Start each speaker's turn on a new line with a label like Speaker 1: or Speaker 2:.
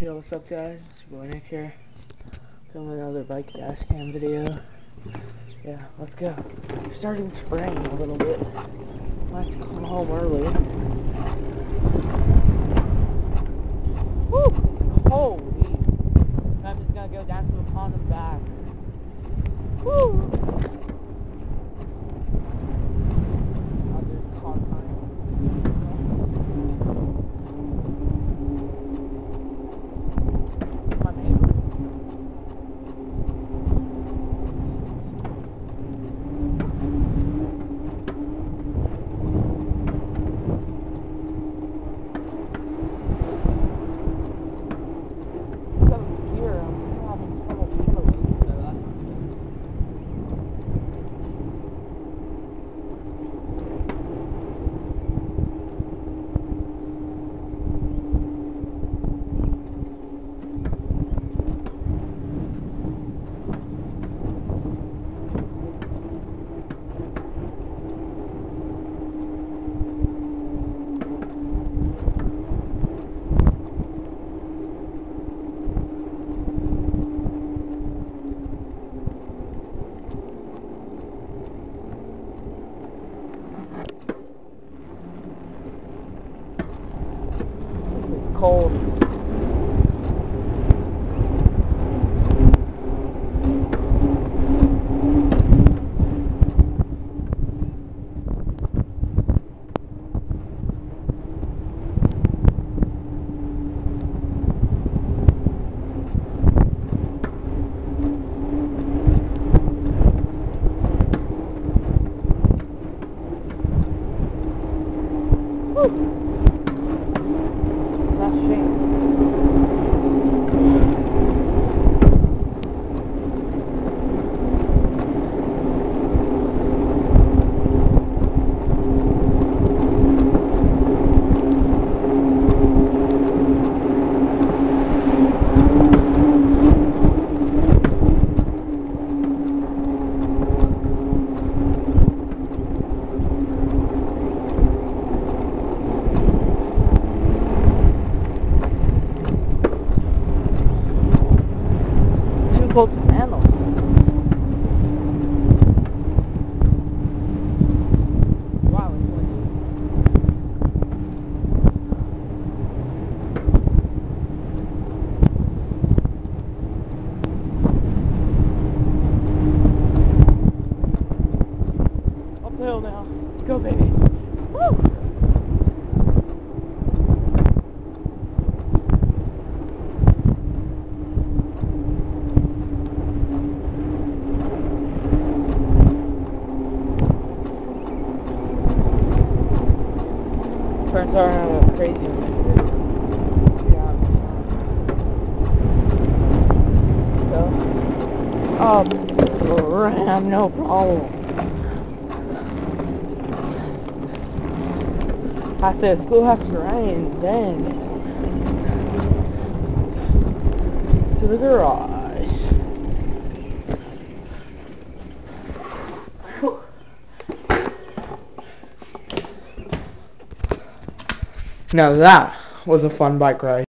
Speaker 1: Yo, what's up guys? It's boy Nick here. Filming another bike dash cam video. Yeah, let's go. It's starting to rain a little bit. I have to come home early. Cold. Woo! That's a shame. Too cold to handle. Wow, it's windy. Uphill now. Let's go, baby. Woo! Turns are uh, crazy. Yeah. So, um, ram, no problem. I said school has to rain, then to the garage. Now that was a fun bike ride.